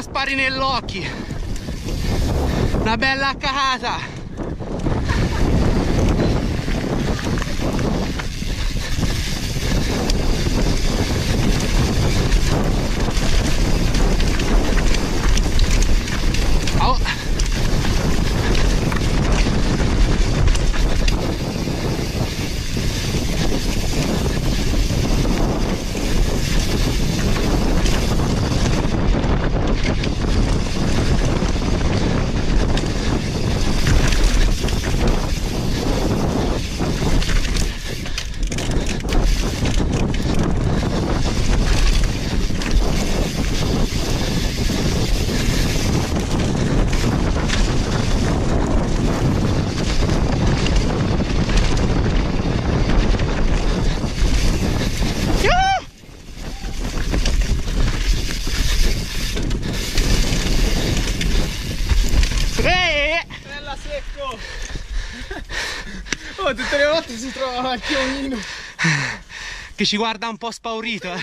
fari nell'occhi. Una bella cacata. Secco! Oh, tutte le volte si trova qualche omino. Che ci guarda un po' spaurito. eh.